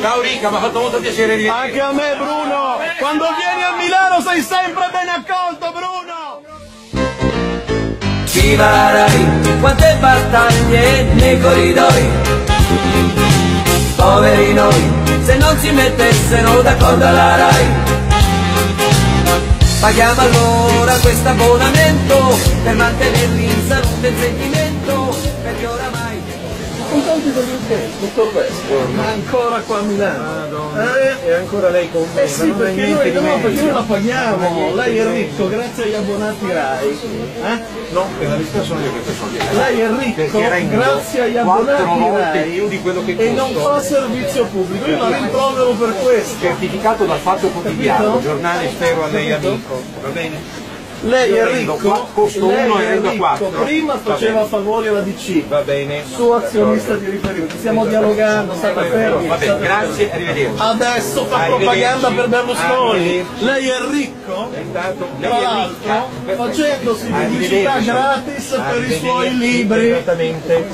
Ciao Ricca, mi ha fatto molto piacere rivederti. Anche a me Bruno! Quando vieni a Milano sei sempre ben accolto Bruno! Viva Rai, quante battaglie nei corridoi. Poveri noi, se non si mettessero d'accordo alla Rai. Paghiamo allora questo abbonamento per mantenerli in salute e sentimento, perché oramai... Contanti per il che, dottor Vesco, ma ancora qua a Milano. Eh? E ancora lei con me, Eh sì, perché noi, no, perché noi la paghiamo, lei è ricco grazie agli abbonati RAI. Eh? No, in realtà sono io che sono soldi. Lei è ricco grazie agli abbonati RAI più di quello che e non fa servizio pubblico. Io la rimprovero per questo. Certificato dal Fatto Quotidiano, Capito? giornale spero a lei amico, va bene? Lei è ricco, costo lei uno e è rendo ricco. quattro. Prima Va faceva favori alla DC, Va bene. suo azionista di riferimento. Stiamo dialogando, state fermi. Va bene, grazie, arrivederci. Adesso fa propaganda per Berlusconi. Lei è ricco? Tra l'altro, facendosi pubblicità gratis per i suoi libri. Esattamente.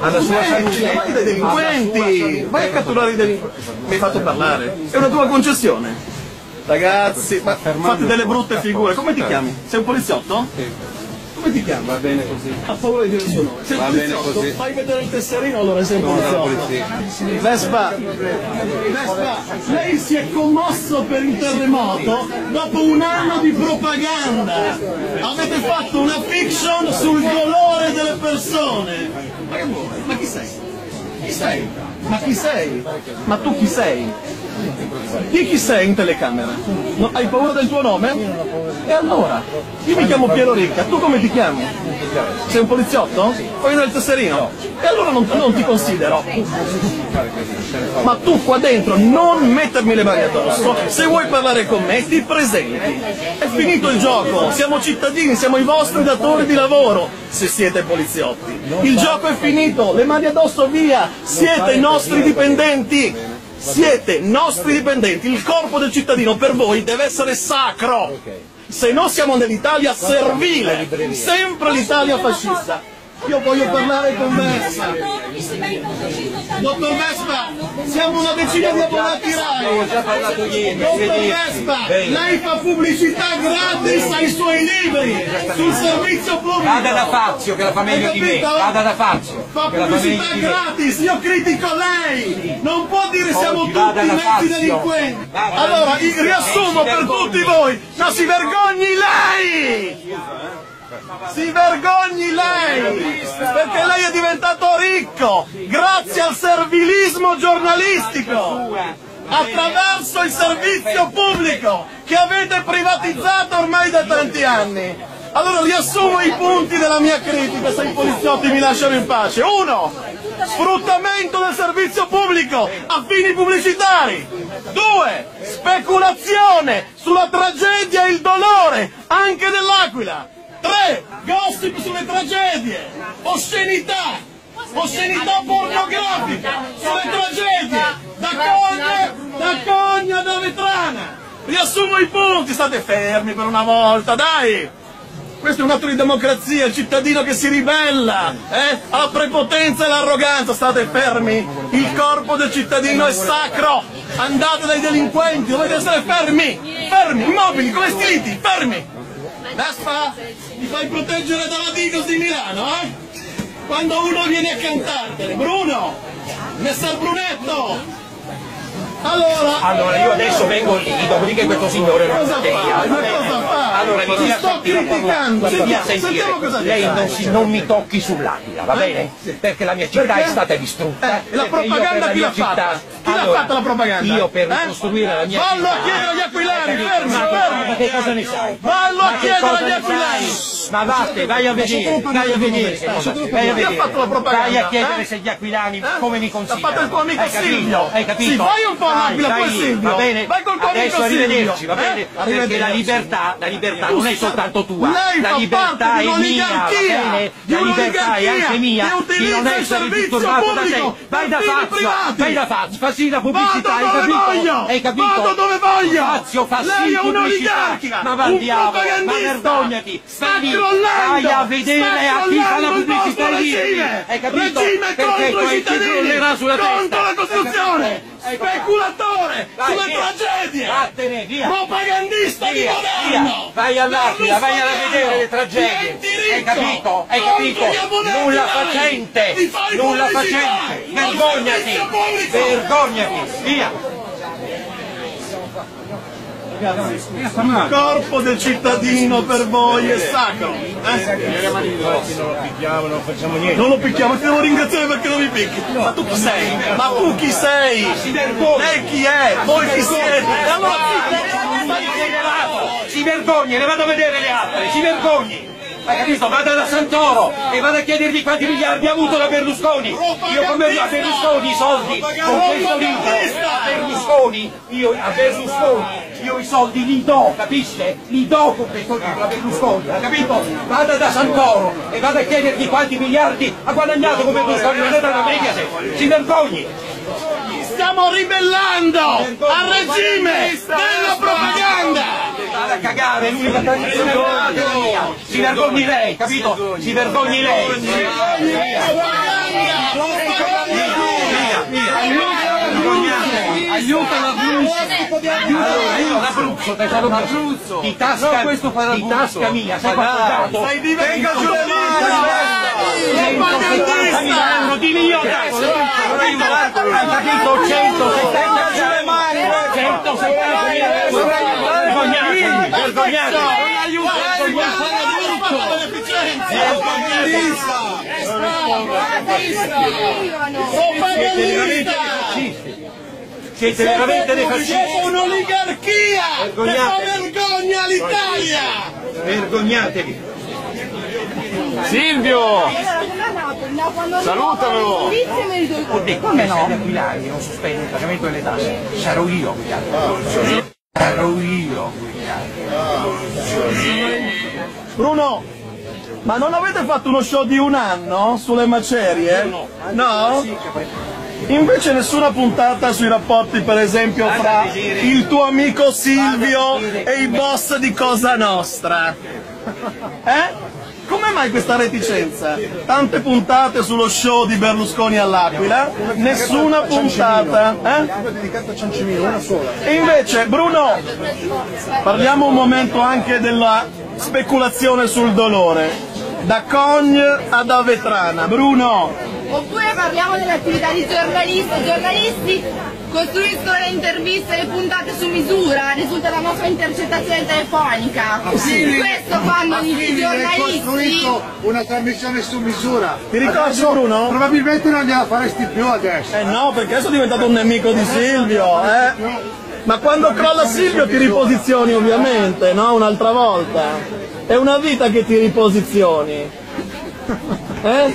Alla sua salute. vai dai delinquenti, vai a catturare i delinquenti. Mi hai fatto parlare, è una tua concessione. Ragazzi, ma fate delle brutte figure, come ti chiami? Sei un poliziotto? Come ti chiami? Va bene così. Ha paura di dire il suo nome. Sei un Va bene poliziotto? così. Fai vedere il tesserino allora sei un poliziotto. Vespa, Vespa, lei si è commosso per il terremoto dopo un anno di propaganda. Avete fatto una fiction sul dolore delle persone. Ma che vuoi? Ma chi sei? Sei? Ma chi sei? Ma tu chi sei? Di chi sei in telecamera? No, hai paura del tuo nome? E allora? Io mi chiamo Piero Ricca, tu come ti chiami? Sei un poliziotto? Poi nel tesserino? E allora non, non ti considero. Ma tu qua dentro non mettermi le mani addosso, se vuoi parlare con me ti presenti. È finito il gioco, siamo cittadini, siamo i vostri datori di lavoro, se siete poliziotti. Il gioco è finito, le mani addosso via, siete i nostri dipendenti. Siete nostri dipendenti, il corpo del cittadino per voi deve essere sacro. Se no siamo nell'Italia servile, sempre l'Italia fascista. Io voglio parlare con Vespa. Dottor Vespa, siamo una decina di abbonati RAI. Dottor. Vespa, lei fa pubblicità gratis ai suoi libri sul servizio pubblico. Vada da Fazio che la fa meglio di me. Vada da Fazio. Fa pubblicità gratis, io critico lei! Non può dire siamo tutti mezzi delinquenti! Allora, riassumo per tutti voi! No, si vergogni lei! Si vergogni lei! Perché lei è diventato ricco grazie al servilismo giornalistico! Attraverso il servizio pubblico che avete privatizzato ormai da tanti anni! Allora riassumo i punti della mia critica se i poliziotti mi lasciano in pace. Uno, sfruttamento del servizio pubblico a fini pubblicitari. Due, speculazione sulla tragedia e il dolore anche dell'Aquila. Tre, gossip sulle tragedie, oscenità, oscenità pornografica sulle tragedie, da Cogna, da Cogna da Vetrana. Riassumo i punti, state fermi per una volta, dai! Questo è un atto di democrazia, il cittadino che si ribella eh, alla prepotenza e all'arroganza. State fermi, il corpo del cittadino è sacro. Andate dai delinquenti, dovete essere fermi, fermi, immobili, come stiliti, fermi. Vespa, ti fai proteggere dalla Digos di Milano, eh? Quando uno viene a cantartene, Bruno, Messer Brunetto. Allora, Allora io adesso vengo lì, dopodiché questo signore non Cosa cosa fai? Allora mi dia sto criticando. sentire. sentiamo cosa lei dice. non, si- non mi tocchi sull'Aquila, va Eh? bene? Perché la mia città Perché? è stata distrutta. Eh, la propaganda chi l'ha fatta? Chi l'ha Allora, fatta la propaganda? Io per Eh? ricostruire la mia Vallo città. a chiedere agli aquilani, Ma fermi, che- fermi. Ma che cosa ne sai? Vallo a chiedere agli aquilani. Ma vatte, vai a vedere, vai a vedere che cosa vai a ha vedere. fatto la propaganda? Vai a chiedere Eh? se gli aquilani Eh? come mi consigliano. fatto il tuo amico Hai capito? Silvio. Hai capito? Sì, vai un po' all'Aquila, poi Silvio. Va bene? Vai col tuo amico Adesso Silvio. arrivederci, va Eh? bene? Perché la libertà, la libertà non è soltanto tua. La libertà è mia, va bene? La libertà è anche mia che di non il essere servizio disturbato da te. pubblico Vai da Fazio, vai da Fazio, fassi la pubblicità, hai capito? Hai capito? Vado dove voglio! Fazio fa Lei è pubblicità. un'oligarchica! Ma va al un diavolo, ma propagandista! vergognati! Sta Vai lì, crollando! vai a vedere a chi fa la pubblicità lì. regime! Hai capito? Regime Perché contro i cittadini! contro testa. la Costituzione! speculatore Vai, sulle via. tragedie, Vattene, via. propagandista di Via, governo. via. Vai all'Aquila, vai a vedere le tragedie. Hai capito? Hai capito? Nulla facente, nulla facente. Vergognati, vergognati, via. Il corpo del cittadino per voi è sacro. eh? Non lo picchiamo, ti devo ringraziare perché non mi picchi. Ma tu chi sei? Ma tu chi sei? Lei chi è? Voi chi siete? Allora Si vergogni, ne vado a vedere le altre, si vergogni! Hai capito? Vada da Santoro e vada a chiedergli quanti miliardi ha avuto da Berlusconi. Io come a Berlusconi i soldi, con questo libro, a Berlusconi, io a Berlusconi, io i soldi li do, capisce? Li do con questo libro a Berlusconi, ha capito? Vada da Santoro e vada a chiedergli quanti miliardi ha guadagnato con Berlusconi, non è da Mediaset, si vergogni! stiamo ribellando al regime della propaganda. Vada a cagare, è l'unica tradizione mia. Si vergogni lei, capito? Si vergogni lei. Aiuta l'Abruzzo! Io l'Abruzzo, di tasca, di tasca mia, sai quanto dato? Stai diventando propagandista! euro, dimmi io adesso! Hai capito? 170 170 euro! Vergognatevi, vergognatevi! Siete veramente dei fascisti! Siete un'oligarchia che fa Vergognatevi. vergogna all'Italia! Vergognatevi! Silvio! Salutamelo! Ho detto come no? Aquilani, non sospende il pagamento delle tasse. Sarò io. Sarò io. Bruno, ma non avete fatto uno show di un anno sulle macerie? No? Invece nessuna puntata sui rapporti per esempio fra il tuo amico Silvio e i boss di Cosa Nostra. Eh? Come mai questa reticenza? Tante puntate sullo show di Berlusconi all'Aquila, nessuna puntata. Eh? E invece, Bruno, parliamo un momento anche della speculazione sul dolore. Da Cogne ad Avetrana. Bruno, Oppure parliamo delle attività di giornalisti. I giornalisti costruiscono le interviste, le puntate su misura, risulta la nostra intercettazione telefonica. Questo fanno i giornalisti. costruito una trasmissione su misura. Ti ricordi, Adesso Bruno? Probabilmente non gliela faresti più adesso. eh no, perché adesso è diventato un nemico di Silvio, eh? Ma quando crolla Silvio ti riposizioni ovviamente, no? Un'altra volta. È una vita che ti riposizioni. Eh?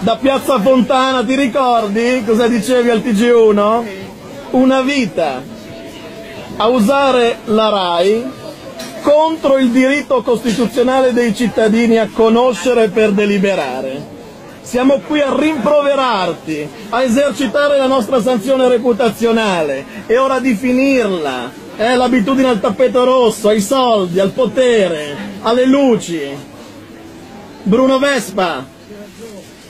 Da Piazza Fontana, ti ricordi cosa dicevi al TG1? Una vita a usare la RAI contro il diritto costituzionale dei cittadini a conoscere per deliberare. Siamo qui a rimproverarti, a esercitare la nostra sanzione reputazionale. È ora di finirla. È l'abitudine al tappeto rosso, ai soldi, al potere, alle luci. Bruno Vespa,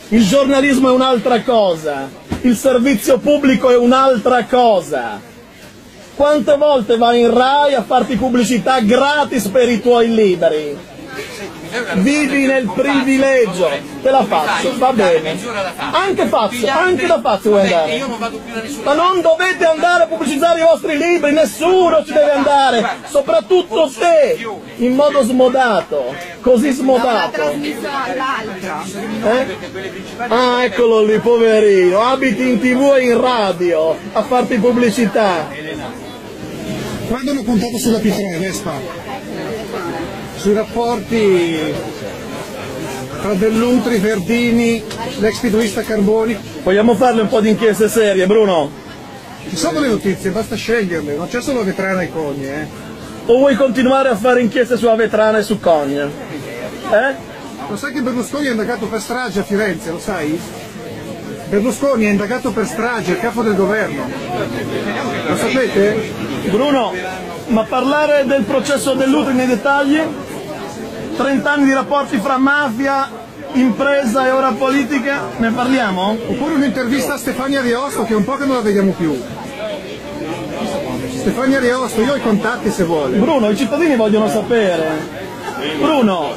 il giornalismo è un'altra cosa, il servizio pubblico è un'altra cosa. Quante volte vai in Rai a farti pubblicità gratis per i tuoi libri? Vivi nel privilegio, te la faccio, va bene. Anche Fazio, anche da Fazio vuoi andare. Ma non dovete andare a pubblicizzare i vostri libri, nessuno ci deve andare, soprattutto te, in modo smodato, così smodato. Eh? Ah, eccolo lì, poverino, abiti in tv e in radio a farti pubblicità. Quando hanno puntato sulla P3, Vespa? Sui rapporti tra Dell'Utri, Verdini, l'ex fiduista Carboni. Vogliamo farle un po' di inchieste serie, Bruno? Ci sono le notizie, basta sceglierle, non c'è solo Vetrana e Cogne, eh. O vuoi continuare a fare inchieste su Avetrana e su Cogna? Eh? Lo sai che Berlusconi è indagato per strage a Firenze, lo sai? Berlusconi è indagato per strage, il capo del governo. Lo sapete? Bruno, ma parlare del processo dell'Utri nei dettagli? 30 anni di rapporti fra mafia, impresa e ora politica? Ne parliamo? Oppure un'intervista a Stefania Riosto che è un po' che non la vediamo più. Stefania Riosto, io ho i contatti se vuole. Bruno, i cittadini vogliono sapere. Bruno,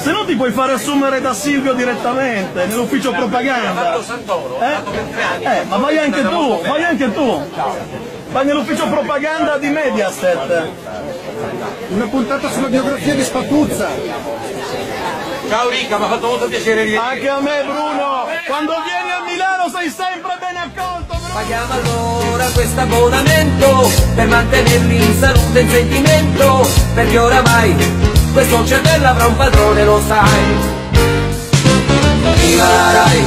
se no ti puoi fare assumere da Silvio direttamente nell'ufficio propaganda. Santoro, Eh? Eh, ma vai anche tu, vai anche tu. Vai nell'ufficio propaganda di Mediaset. Una puntata sulla biografia di Spatuzza. Ciao Ricca, mi ha fatto molto piacere di Anche a me Bruno, quando vieni a Milano sei sempre ben accolto Bruno. Paghiamo allora questo abbonamento per mantenerli in salute e sentimento, perché oramai questo cervello avrà un padrone, lo sai. Viva la Rai,